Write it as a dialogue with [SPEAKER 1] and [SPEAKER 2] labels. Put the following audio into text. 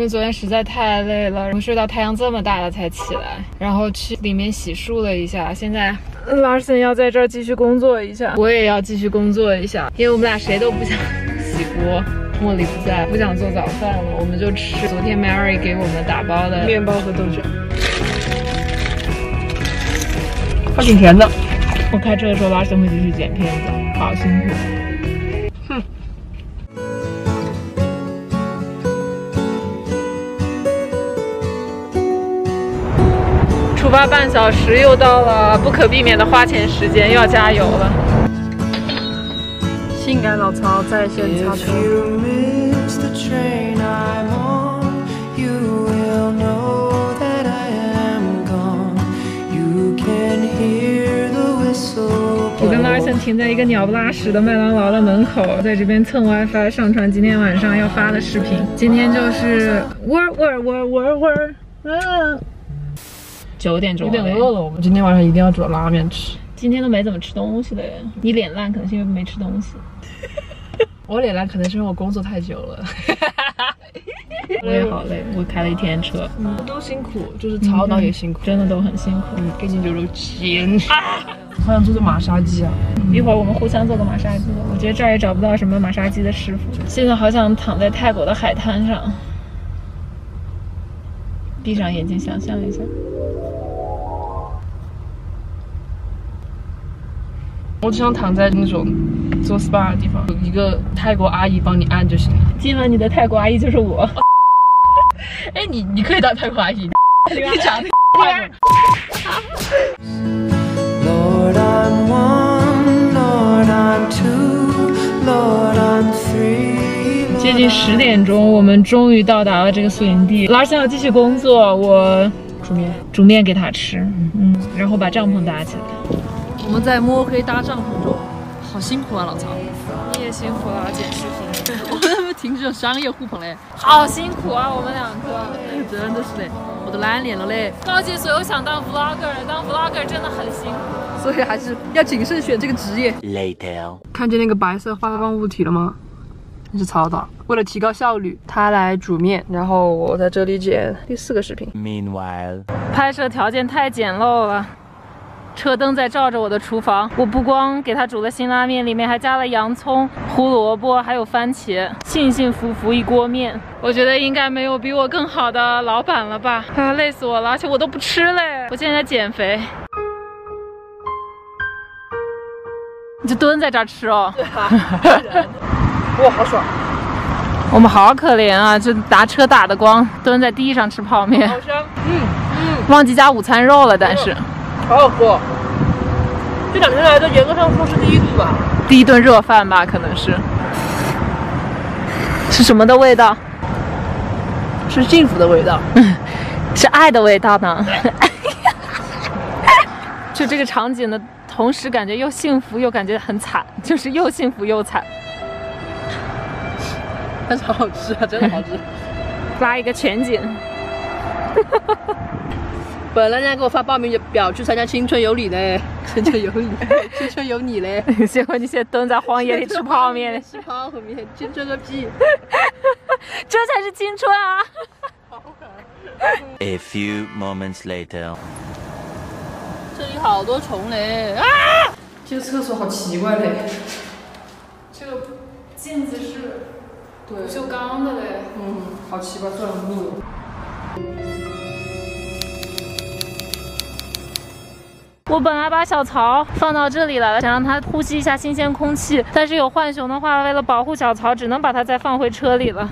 [SPEAKER 1] 为昨天实在太累了，然后睡到太阳这么大了才起来，然后去里面洗漱了一下。现在 Larson 要在这儿继续工作一下，我也要继续工作一下，因为我们俩谁都不想洗锅。茉莉不在，不想做早饭了，我们就吃昨天 Mary 给我们打包的
[SPEAKER 2] 面包和豆角，还挺甜的。
[SPEAKER 1] 我开车的时候，Larson 会继续剪片子，好辛苦。出发半小时，又到了不可避免的花钱时间，又要加油了。
[SPEAKER 2] 性感老曹在线擦车。
[SPEAKER 1] 我跟 Larson 停在一个鸟不拉屎的麦当劳的门口，在这边蹭 WiFi 上传今天晚上要发的视频。今天就是 work work work work work，嗯，九点钟
[SPEAKER 2] 有点饿了，我们今天晚上一定要煮拉面吃。
[SPEAKER 1] 今天都没怎么吃东西的，你脸烂可能是因为没吃东西。
[SPEAKER 2] 我脸烂可能是因为我工作太久了。
[SPEAKER 1] 我也好累，我开了一天车。
[SPEAKER 2] 嗯，都辛苦，就是曹导也辛苦，
[SPEAKER 1] 真的都很辛苦。
[SPEAKER 2] 嗯，给你揉揉肩。好想做做马杀鸡啊！
[SPEAKER 1] 一会儿我们互相做个马杀鸡。我觉得这儿也找不到什么马杀鸡的师傅。现在好想躺在泰国的海滩上，闭上眼睛想象一下。
[SPEAKER 2] 我只想躺在那种做 SPA 的地方，有一个泰国阿姨帮你按就行了。
[SPEAKER 1] 今晚你的泰国阿姨就是我。
[SPEAKER 2] 哎，你你可以当泰国阿姨。你长得快
[SPEAKER 1] 接近十点钟，我们终于到达了这个宿营地。老师要继续工作，我
[SPEAKER 2] 煮面，
[SPEAKER 1] 煮面给他吃。嗯，然后把帐篷搭起来。
[SPEAKER 2] 我们在摸黑搭帐篷中，好辛苦啊，老曹！
[SPEAKER 1] 你也辛苦了，剪视频。
[SPEAKER 2] 我们怎么停这种商业互捧嘞？
[SPEAKER 1] 好辛苦啊，我们两个。
[SPEAKER 2] 真的是嘞，我都烂脸了嘞。
[SPEAKER 1] 告诫所有想当 vlogger，当 vlogger 真的很辛苦，
[SPEAKER 2] 所以还是要谨慎选这个职业。Later，看见那个白色发光物体了吗？那是曹导。为了提高效率，他来煮面，然后我在这里剪第四个视频。
[SPEAKER 1] Meanwhile，拍摄条件太简陋了。车灯在照着我的厨房，我不光给他煮了辛拉面，里面还加了洋葱、胡萝卜，还有番茄，幸幸福福一锅面。我觉得应该没有比我更好的老板了吧？啊，累死我了，而且我都不吃嘞，我现在在减肥。你就蹲在这儿吃哦。
[SPEAKER 2] 对啊。哇，好爽。
[SPEAKER 1] 我们好可怜啊，就打车打的光，蹲在地上吃泡面。
[SPEAKER 2] 好香。嗯
[SPEAKER 1] 嗯。忘记加午餐肉了，但是。
[SPEAKER 2] 好好喝，这两天来的严格上说是第一顿吧，
[SPEAKER 1] 第一顿热饭吧，可能是。是什么的味道？
[SPEAKER 2] 是幸福的味道，
[SPEAKER 1] 是爱的味道呢。就这个场景的同时，感觉又幸福又感觉很惨，就是又幸福又惨。
[SPEAKER 2] 但是好好吃啊，真的好吃。
[SPEAKER 1] 拉一个全景。
[SPEAKER 2] 本来人家给我发报名表去参加青春有你嘞，青春有你，青春有你嘞。
[SPEAKER 1] 结果你现在蹲在荒野里吃泡面，
[SPEAKER 2] 吃泡面，青春个屁！
[SPEAKER 1] 这才是青春啊
[SPEAKER 3] ！A few moments later，
[SPEAKER 2] 这里好多虫嘞！啊！这个厕所好奇怪嘞。
[SPEAKER 1] 这个镜子是不锈钢的嘞。
[SPEAKER 2] 嗯，好奇怪，算了，
[SPEAKER 1] 我本来把小曹放到这里来了，想让它呼吸一下新鲜空气，但是有浣熊的话，为了保护小曹，只能把它再放回车里了。